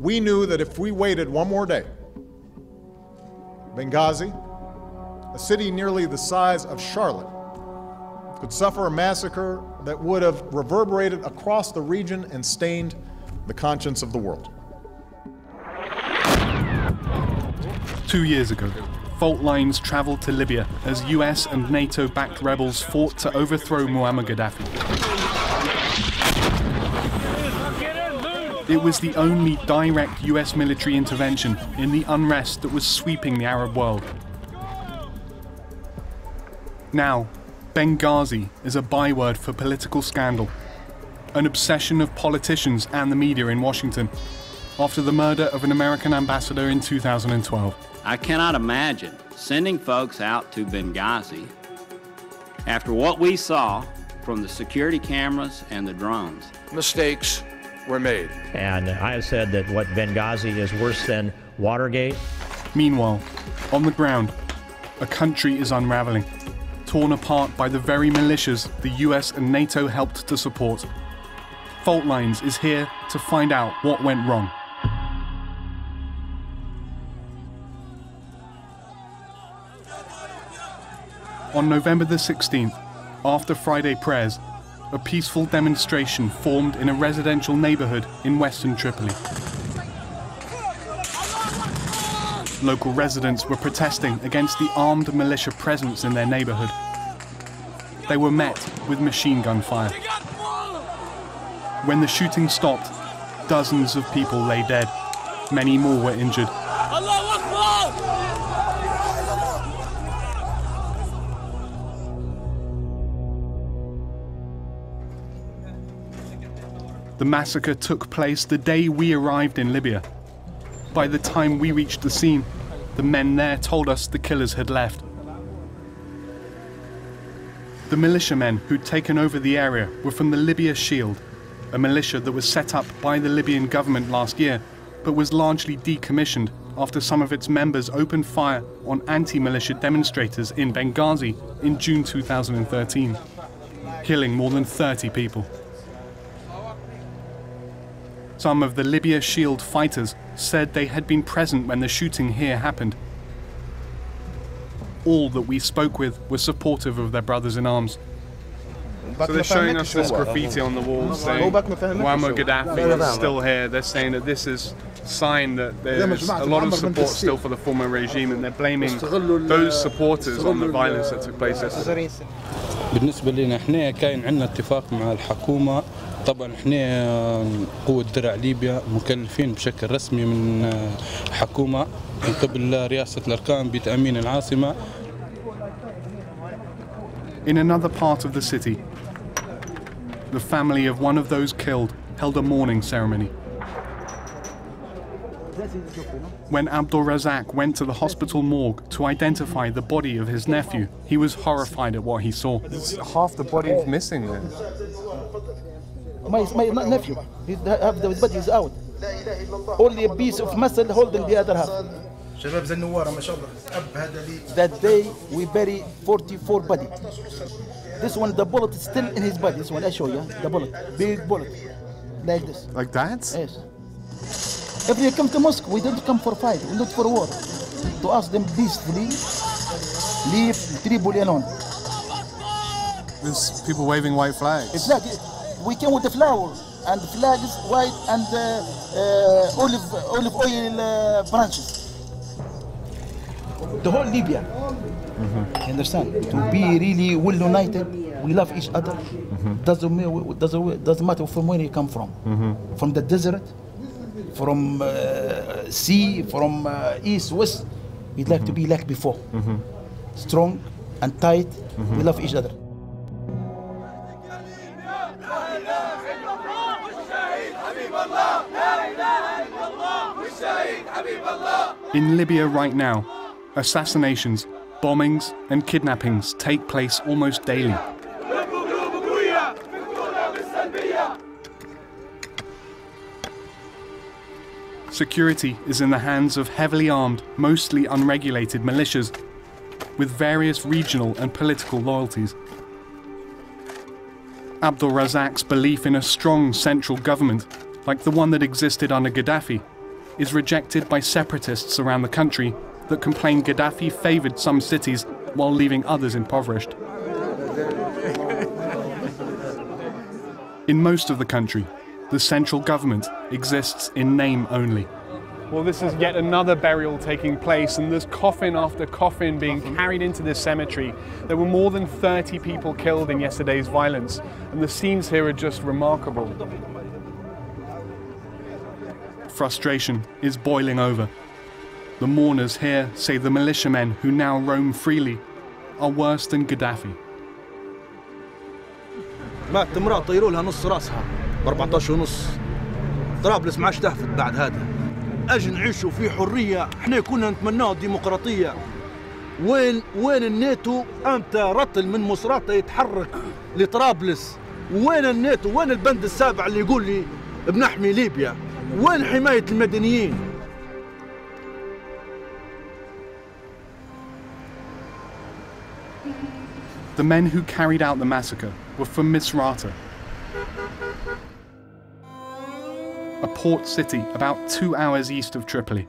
We knew that if we waited one more day, Benghazi, a city nearly the size of Charlotte, could suffer a massacre that would have reverberated across the region and stained the conscience of the world. Two years ago, fault lines traveled to Libya as US and NATO backed rebels fought to overthrow Muammar Gaddafi. It was the only direct US military intervention in the unrest that was sweeping the Arab world. Now, Benghazi is a byword for political scandal, an obsession of politicians and the media in Washington after the murder of an American ambassador in 2012. I cannot imagine sending folks out to Benghazi after what we saw from the security cameras and the drones. Mistakes were made. And I have said that what Benghazi is worse than Watergate. Meanwhile, on the ground, a country is unraveling, torn apart by the very militias the US and NATO helped to support. Fault Lines is here to find out what went wrong. On November the 16th, after Friday prayers, a peaceful demonstration formed in a residential neighborhood in western Tripoli. Local residents were protesting against the armed militia presence in their neighborhood. They were met with machine gun fire. When the shooting stopped, dozens of people lay dead. Many more were injured. The massacre took place the day we arrived in Libya. By the time we reached the scene, the men there told us the killers had left. The militiamen who'd taken over the area were from the Libya Shield, a militia that was set up by the Libyan government last year, but was largely decommissioned after some of its members opened fire on anti-militia demonstrators in Benghazi in June 2013, killing more than 30 people. Some of the Libya Shield fighters said they had been present when the shooting here happened. All that we spoke with were supportive of their brothers in arms. So they're showing us this graffiti on the wall saying Muammar Gaddafi is still here. They're saying that this is sign that there's a lot of support still for the former regime and they're blaming those supporters on the violence that took place yesterday. بالنسبة لنا احنا كاين عندنا اتفاق مع الحكومة طبعا إحنا قوة درع ليبيا مكلفين بشكل رسمي من الحكومة من قبل رئاسة الأركان بتأمين العاصمة In another part of the city, the family of one of those killed held a mourning ceremony. When Abdul Razak went to the hospital morgue to identify the body of his nephew, he was horrified at what he saw. Half the body is missing then. My, my nephew, his, half the body is out. Only a piece of muscle holding the other half. That day we bury 44 body. This one, the bullet is still in his body. This one, I show you, the bullet, big bullet, like this. Like that? Yes. If they come to mosque, we don't come for fight, we not for war. To ask them peacefully, leave Tripoli alone. There's people waving white flags. It's like we came with the flower and flags white and uh, uh, olive olive oil uh, branches. The whole Libya. Mm-hmm. You understand? To be really well united, we love each other. Mm-hmm. Doesn't, doesn't, doesn't matter from where you come from. Mm-hmm. From the desert, from uh, sea, from uh, east, west. We'd like to be like before. Strong and tight. We love each other. In Libya right now, assassinations, bombings, and kidnappings take place almost daily. Security is in the hands of heavily armed, mostly unregulated militias with various regional and political loyalties. Abdul Razak's belief in a strong central government, like the one that existed under Gaddafi, is rejected by separatists around the country that complain Gaddafi favoured some cities while leaving others impoverished. In most of the country, the central government exists in name only. Well, this is yet another burial taking place, and there's coffin after coffin being carried into this cemetery. There were more than 30 people killed in yesterday's violence, and the scenes here are just remarkable. Frustration is boiling over. The mourners here say the militiamen who now roam freely are worse than Gaddafi. مات امرأة طيروا لها نص راسها ب 14 ونص. طرابلس ما عادش تهفت بعد هذا. أجي نعيشوا في حرية إحنا كنا نتمناو الديمقراطيه وين وين الناتو؟ أمتى رطل من مصراته يتحرك لطرابلس؟ وين الناتو؟ وين البند السابع اللي يقول لي بنحمي ليبيا؟ وين حمايه المدنيين The men who carried out the massacre were from Misrata, a port city about two hours east of Tripoli.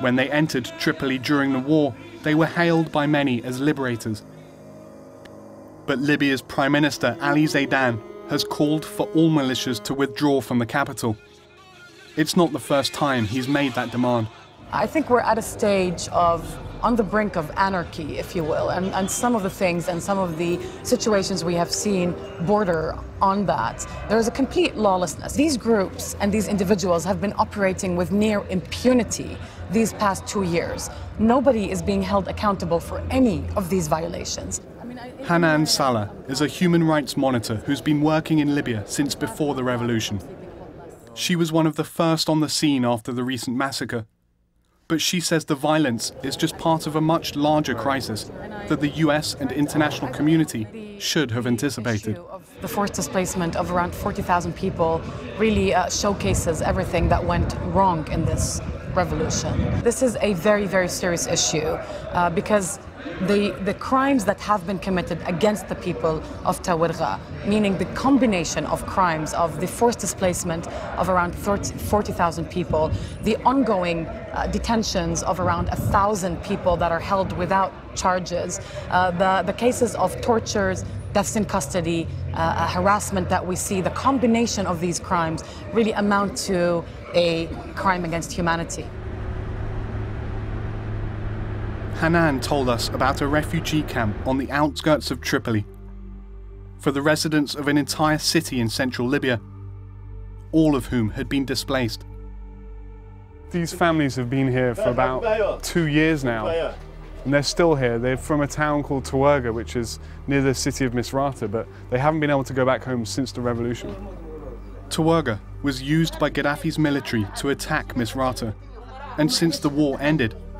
When they entered Tripoli during the war, they were hailed by many as liberators. But Libya's Prime Minister Ali Zaidan has called for all militias to withdraw from the capital. It's not the first time he's made that demand. I think we're at a stage of on the brink of anarchy, if you will, and, and some of the things and some of the situations we have seen border on that. There is a complete lawlessness. These groups and these individuals have been operating with near impunity these past two years. Nobody is being held accountable for any of these violations. Hanan Salah is a human rights monitor who's been working in Libya since before the revolution. She was one of the first on the scene after the recent massacre but she says the violence is just part of a much larger crisis that the US and international community should have anticipated. The forced displacement of around 40,000 people really uh, showcases everything that went wrong in this revolution. This is a very, very serious issue uh, because the, the crimes that have been committed against the people of Tawergha, meaning the combination of crimes of the forced displacement of around 40,000 people, the ongoing uh, detentions of around 1,000 people that are held without charges, uh, the, the cases of tortures, deaths in custody, uh, harassment that we see, the combination of these crimes really amount to a crime against humanity. Hanan told us about a refugee camp on the outskirts of Tripoli for the residents of an entire city in central Libya, all of whom had been displaced. These families have been here for about two years now, and they're still here. They're from a town called Tawergha, which is near the city of Misrata, but they haven't been able to go back home since the revolution. Tawergha was used by Gaddafi's military to attack Misrata, and since the war ended,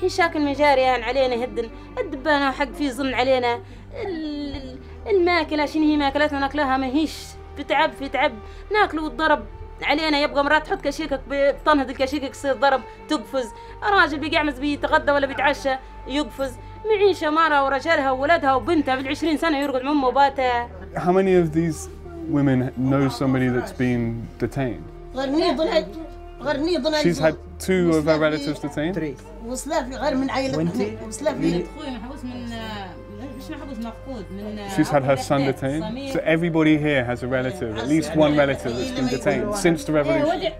حين شاكل مجاريان علينا هدن الدبانة حق في ظن علينا. الماكلة شنو هي ماكلتنا؟ ناكلها ما هيش. في تعب في تعب. ناكلوا الضرب. علينا يبقى مرات تحط كشيكك بتنهض الكشيكك يصير ضرب تقفز. راجل بيقعمز بيتغدى ولا بيتعشى يقفز. معيشة مرة ورجالها وولدها وبنتها بالعشرين سنة يرقد مع أمه وباتها How many of these women know somebody that's been detained? She's had two of her relatives detained? Three. She's had her son detained. So everybody here has a relative, at least one relative that's been detained since the revolution.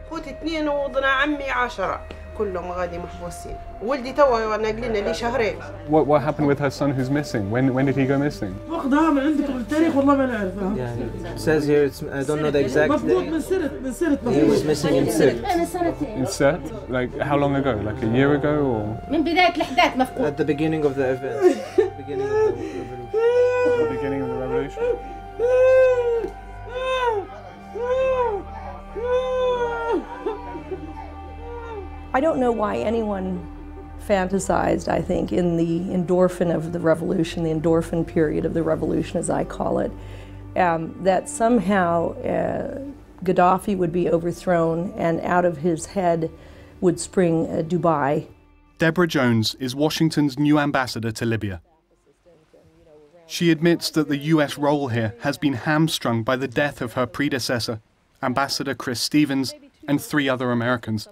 كلهم غادي محبوسين ولدي توا ناقلين لي شهرين What what happened with her son who's missing when when did he go missing واخدها من عندك التاريخ والله ما نعرفها يعني says here it's, I don't know the exact مفقود من سرت من سرت he was missing in Sirt in Sirt like how long ago like a year ago or من بداية الأحداث مفقود at the beginning of the event beginning of the revolution the beginning of the revolution I don't know why anyone fantasized, I think, in the endorphin of the revolution, the endorphin period of the revolution, as I call it, um, that somehow uh, Gaddafi would be overthrown and out of his head would spring uh, Dubai. Deborah Jones is Washington's new ambassador to Libya. She admits that the US role here has been hamstrung by the death of her predecessor, Ambassador Chris Stevens, and three other Americans.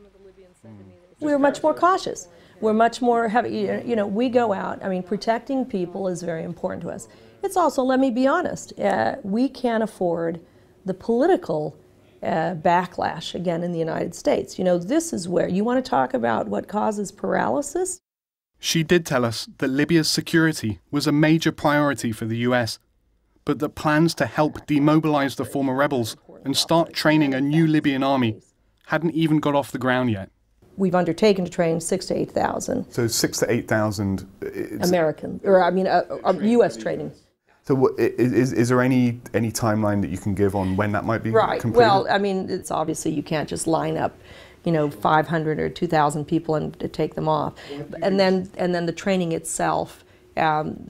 We're much more cautious. We're much more heavy. You know, we go out. I mean, protecting people is very important to us. It's also, let me be honest, uh, we can't afford the political uh, backlash again in the United States. You know, this is where you want to talk about what causes paralysis. She did tell us that Libya's security was a major priority for the US, but that plans to help demobilize the former rebels and start training a new Libyan army hadn't even got off the ground yet. We've undertaken to train six to 8,000. So six to 8,000 American, or I mean, uh, uh, U.S. training. So what, is, is there any, any timeline that you can give on when that might be right. completed? Well, I mean, it's obviously you can't just line up, you know, 500 or 2,000 people and take them off. And then, and then the training itself, um,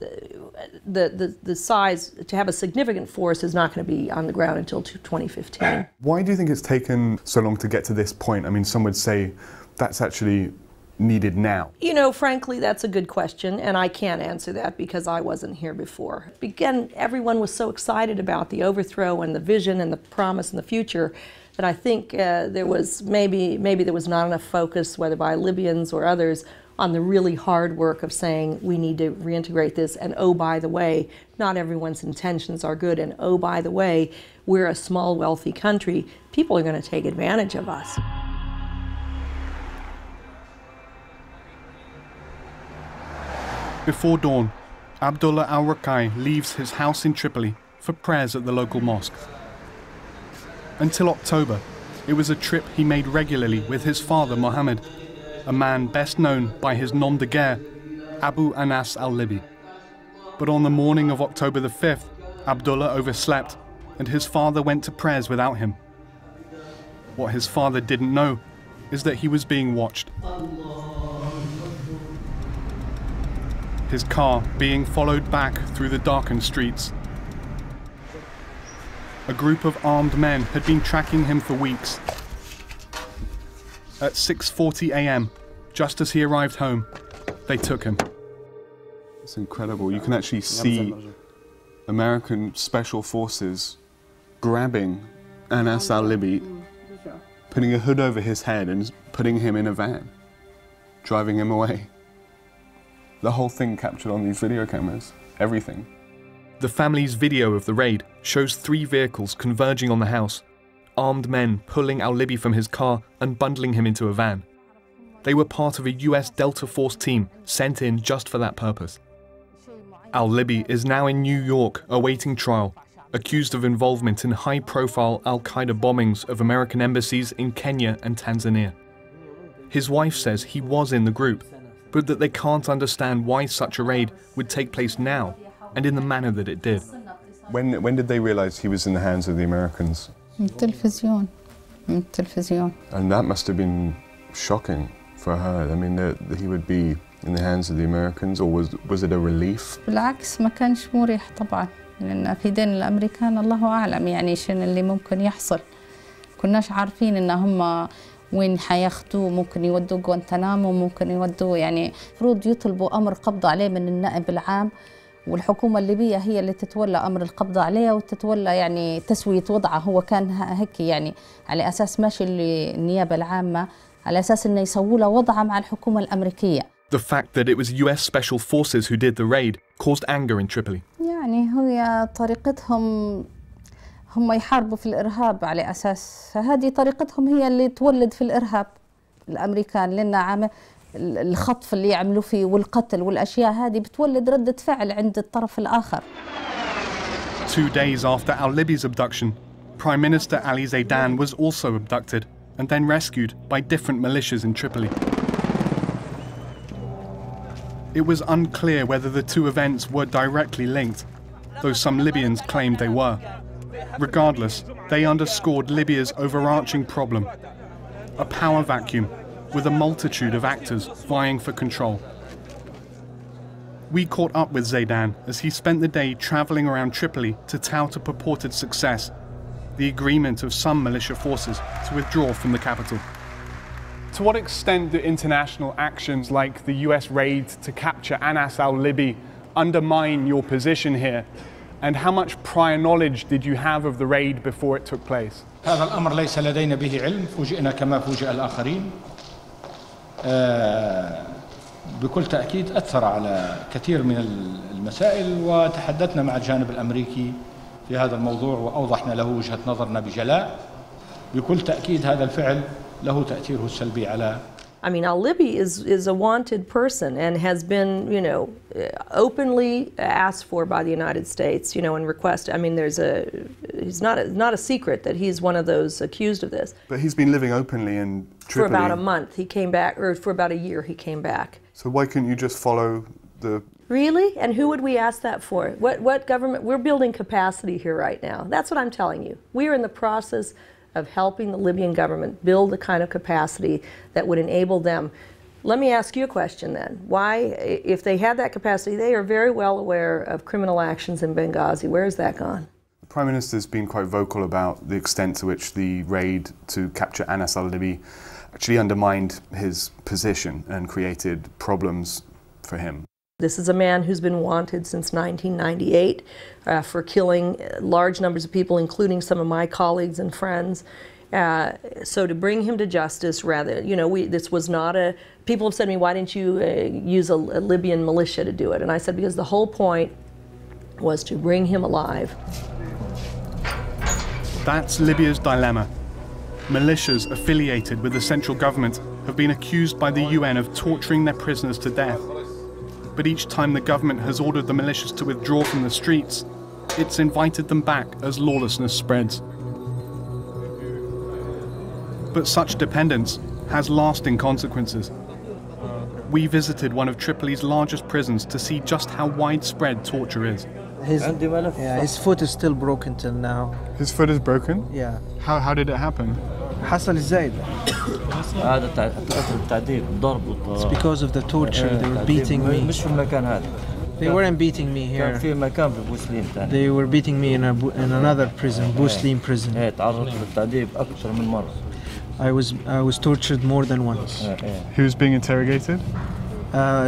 the, the, the size, to have a significant force is not going to be on the ground until 2015. Why do you think it's taken so long to get to this point? I mean, some would say that's actually needed now? You know, frankly, that's a good question, and I can't answer that because I wasn't here before. Again, everyone was so excited about the overthrow and the vision and the promise in the future that I think uh, there was maybe maybe there was not enough focus, whether by Libyans or others, on the really hard work of saying we need to reintegrate this. And oh, by the way, not everyone's intentions are good. And oh, by the way, we're a small, wealthy country. People are going to take advantage of us. Before dawn, Abdullah al Rakai leaves his house in Tripoli for prayers at the local mosque. Until October, it was a trip he made regularly with his father Mohammed, a man best known by his nom de guerre, Abu Anas al Libi. But on the morning of October the 5th, Abdullah overslept and his father went to prayers without him. What his father didn't know is that he was being watched his car being followed back through the darkened streets. A group of armed men had been tracking him for weeks. At 6:40 a.m., just as he arrived home, they took him. It's incredible. You can actually see American special forces grabbing Anas al-Libi, putting a hood over his head and putting him in a van, driving him away. The whole thing captured on these video cameras. Everything. The family's video of the raid shows three vehicles converging on the house, armed men pulling Al Libi from his car and bundling him into a van. They were part of a US Delta Force team sent in just for that purpose. Al Libi is now in New York awaiting trial, accused of involvement in high profile Al Qaeda bombings of American embassies in Kenya and Tanzania. His wife says he was in the group but that they can't understand why such a raid would take place now and in the manner that it did. When, when did they realize he was in the hands of the Americans? Television. television. And that must have been shocking for her. I mean, that, he would be in the hands of the Americans, or was, was it a relief? بالعكس ما كانش مريح طبعا لأن في دين الأمريكان الله أعلم يعني شنو اللي ممكن يحصل كناش عارفين إن هم وين حياخدوه ممكن يودوه جوانتنامو ممكن يودوه يعني المفروض يطلبوا أمر قبض عليه من النائب العام والحكومة الليبية هي اللي تتولى أمر القبض عليه وتتولى يعني تسوية وضعه هو كان هيك يعني على أساس ماشي النيابة العامة على أساس إنه يسووا له وضعه مع الحكومة الأمريكية The fact that it was US special forces who did the raid caused anger in Tripoli. يعني هي طريقتهم هم يحاربوا في الإرهاب على أساس هذه طريقتهم هي اللي تولد في الإرهاب الأمريكان لأن عامل الخطف اللي يعملوا فيه والقتل والأشياء هذه بتولد ردة فعل عند الطرف الآخر Two days after al-Libi's abduction, Prime Minister Ali Zaidan was also abducted and then rescued by different militias in Tripoli. It was unclear whether the two events were directly linked, though some Libyans claimed they were. Regardless, they underscored Libya's overarching problem a power vacuum with a multitude of actors vying for control. We caught up with Zaidan as he spent the day travelling around Tripoli to tout a purported success the agreement of some militia forces to withdraw from the capital. To what extent do international actions like the US raid to capture Anas al Libi undermine your position here? And how much prior knowledge did you have of the raid before it took place? هذا الأمر ليس لدينا به علم فوجئنا كما فوجئ الآخرين بكل تأكيد أثر على كثير من المسائل وتحدثنا مع الجانب الأمريكي في هذا الموضوع وأوضحنا له وجهة نظرنا بجلاء بكل تأكيد هذا الفعل له تأثيره السلبي على I mean, Al-Libi is, is a wanted person and has been, you know, openly asked for by the United States, you know, and requested. I mean, there's a, he's not a, not a secret that he's one of those accused of this. But he's been living openly in Tripoli. For about a month. He came back, or for about a year he came back. So why couldn't you just follow the Really? And who would we ask that for? What, what government? We're building capacity here right now. That's what I'm telling you. We are in the process of helping the Libyan government build the kind of capacity that would enable them. Let me ask you a question then. Why, if they had that capacity, they are very well aware of criminal actions in Benghazi. Where has that gone? Prime Minister's been quite vocal about the extent to which the raid to capture Anas al-Libi actually undermined his position and created problems for him. This is a man who's been wanted since 1998 uh, for killing large numbers of people, including some of my colleagues and friends. Uh, so to bring him to justice, rather, you know, we, this was not a. People have said to me, "Why didn't you uh, use a, a Libyan militia to do it?" And I said, because the whole point was to bring him alive. That's Libya's dilemma. Militias affiliated with the central government have been accused by the UN of torturing their prisoners to death but each time the government has ordered the militias to withdraw from the streets, it's invited them back as lawlessness spreads. But such dependence has lasting consequences. We visited one of Tripoli's largest prisons to see just how widespread torture is His, yeah, his foot is still broken till now. His foot is broken? Yeah. How, how did it happen? حصل ازاي هذا التعذيب الضرب It's because of the torture they were beating me مش في المكان هذا They weren't beating me here. كان في مكان في بوسليم ثاني They were beating me in, a, in another prison, Buslim prison. ايه تعرضت للتعذيب أكثر من مرة. I was I was tortured more than once. He was being interrogated?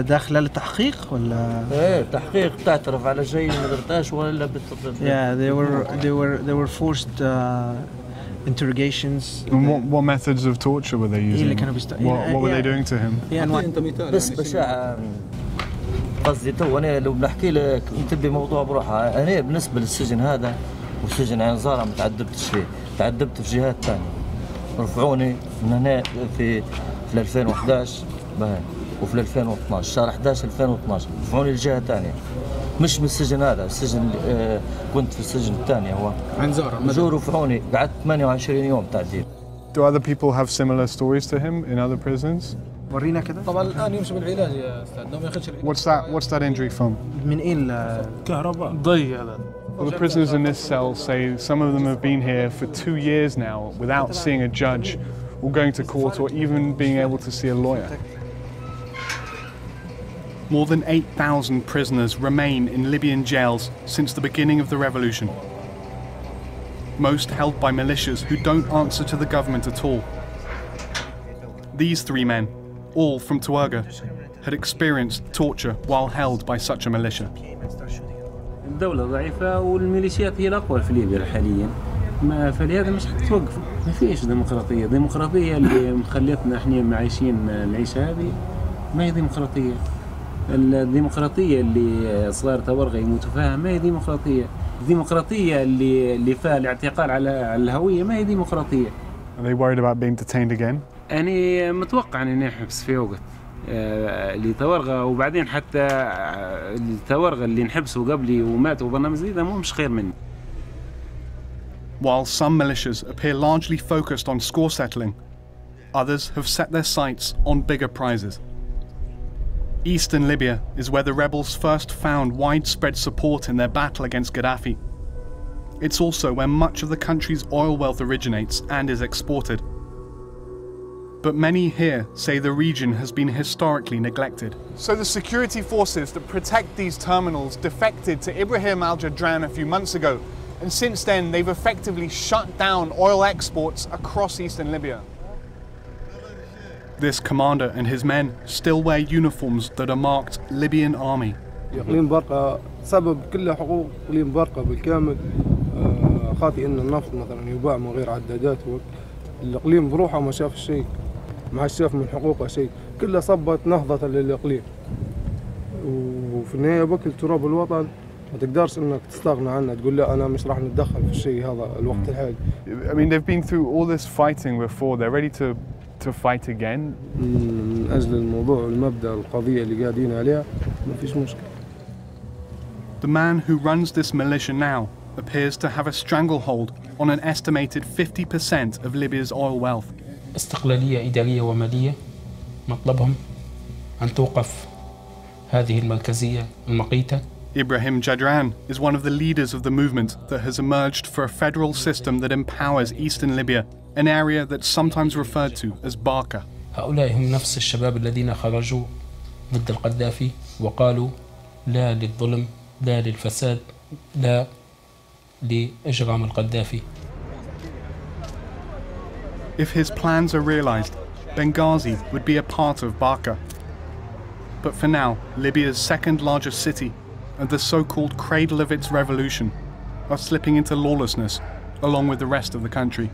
ده خلال التحقيق ولا؟ إيه تحقيق تعترف على شيء ما درتهاش ولا بت Yeah, they were they were they were forced uh, interrogations. And what, what methods of torture were they using? What, what were they doing to him? بس بشاعة قصدي تو أنا لو بنحكي لك انتبه موضوع بروحها أنا بالنسبة للسجن هذا وسجن عين زهره ما تعذبتش فيه تعذبت في جهات ثانية رفعوني من هنا في في 2011 باهي وفي 2012 شهر 11 2012 رفعوني لجهه ثانية مش من السجن هذا السجن آه كنت في السجن الثاني هو عن زهره جو رفعوني قعدت 28 يوم تعذيب Do other people have similar stories to him in other prisons? ورينا كده طبعا الان يمشي بالعلاج يا أستاذ ما ياخذش What's that what's that injury from? من إيه الكهرباء ضي هذا Well, the prisoners in this cell say some of them have been here for two years now without seeing a judge or going to court or even being able to see a lawyer. More than 8,000 prisoners remain in Libyan jails since the beginning of the revolution. Most held by militias who don't answer to the government at all. These three men, all from Tawergha, had experienced torture while held by such a militia. الدولة ضعيفة والميليشيات هي الأقوى في ليبيا حاليا ما فلهذا مش حتوقف ما فيش ديمقراطية ديمقراطية اللي مخلتنا احنا عايشين العيشة هذه ما هي ديمقراطية الديمقراطية اللي صغار تورغة يموتوا فيها ما هي ديمقراطية الديمقراطية اللي اللي فيها الاعتقال على الهوية ما هي ديمقراطية Are they worried about being detained again? أنا متوقع إني نحبس في وقت اللي تورغة وبعدين حتى التورغة اللي نحبسوا قبلي وماتوا برنامج زي مو مش خير مني While some militias appear largely focused on score settling, others have set their sights on bigger prizes. Eastern Libya is where the rebels first found widespread support in their battle against Gaddafi. It's also where much of the country's oil wealth originates and is exported. but many here say the region has been historically neglected. So the security forces that protect these terminals defected to Ibrahim al-Jadran a few months ago, and since then they've effectively shut down oil exports across eastern Libya This commander and his men still wear uniforms that are marked Libyan Army. إقليم برقة سبب كل حقوق إقليم برقة بالكامل خاطئ إن النفط مثلا يباع من غير عدادات الإقليم بروحه ما شاف شيء ما شاف من حقوقه شيء كله صبت نهضة للإقليم وفي النهاية بكل تراب الوطن ما تقدرش انك تستغنى عنه تقول لا انا مش راح نتدخل في الشيء هذا الوقت الحالي. I mean they've been through all this fighting before they're ready to to fight again. من اجل الموضوع والمبدا القضيه اللي قاعدين عليها ما فيش مشكله. The man who runs this militia now appears to have a stranglehold on an estimated 50% of Libya's oil wealth. استقلالية إدارية ومالية مطلبهم أن توقف هذه المركزية المقيتة Ibrahim Jadran is one of the leaders of the movement that has emerged for a federal system that empowers eastern Libya, an area that's sometimes referred to as Barca. هؤلاء هم نفس الشباب الذين خرجوا ضد القذافي وقالوا لا للظلم لا للفساد لا لإجرام القذافي If his plans are realized, Benghazi would be a part of Barca. But for now, Libya's second largest city and the so-called cradle of its revolution are slipping into lawlessness along with the rest of the country.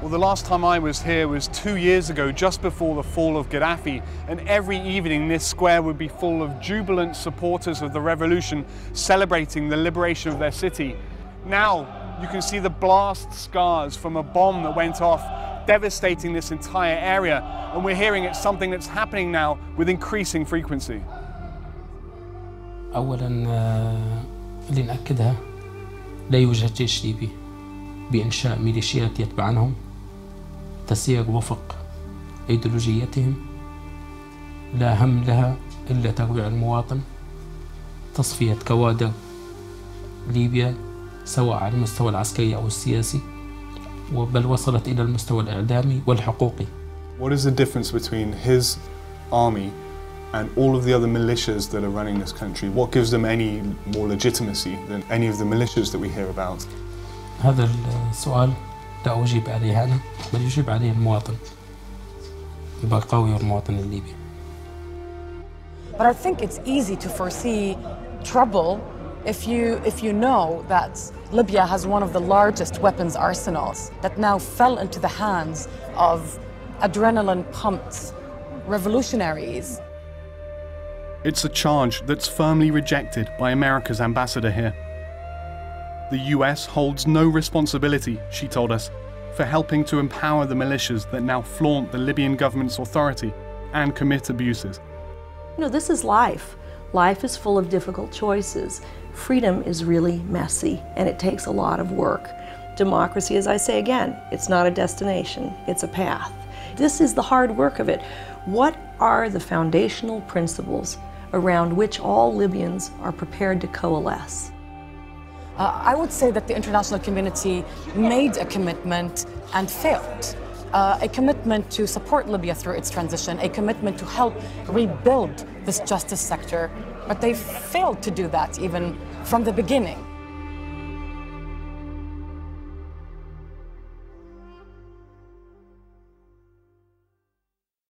Well, the last time I was here was two years ago, just before the fall of Gaddafi, and every evening this square would be full of jubilant supporters of the revolution celebrating the liberation of their city. Now, you can see the blast scars from a bomb that went off, devastating this entire area, and we're hearing it's something that's happening now with increasing frequency. أولا اللي نأكدها لا يوجد جيش ليبي بإنشاء ميليشيات يتبعنهم تسير وفق أيديولوجيتهم لا هم لها إلا ترويع المواطن تصفية كوادر ليبيا سواء على المستوى العسكري أو السياسي بل وصلت إلى المستوى الإعلامي والحقوقي. What is the difference between his army and all of the other militias that are running this country? What gives them any more legitimacy than any of the militias that we hear about? هذا السؤال لا أجيب عليه أنا بل يجيب عليه المواطن البرقاوي والمواطن الليبي But I think it's easy to foresee trouble if you, if you know that Libya has one of the largest weapons arsenals that now fell into the hands of adrenaline-pumped revolutionaries it's a charge that's firmly rejected by America's ambassador here. The US holds no responsibility, she told us, for helping to empower the militias that now flaunt the Libyan government's authority and commit abuses. You know, this is life. Life is full of difficult choices. Freedom is really messy and it takes a lot of work. Democracy, as I say again, it's not a destination, it's a path. This is the hard work of it. What are the foundational principles around which all Libyans are prepared to coalesce. Uh, I would say that the international community made a commitment and failed. Uh, a commitment to support Libya through its transition, a commitment to help rebuild this justice sector, but they failed to do that even from the beginning.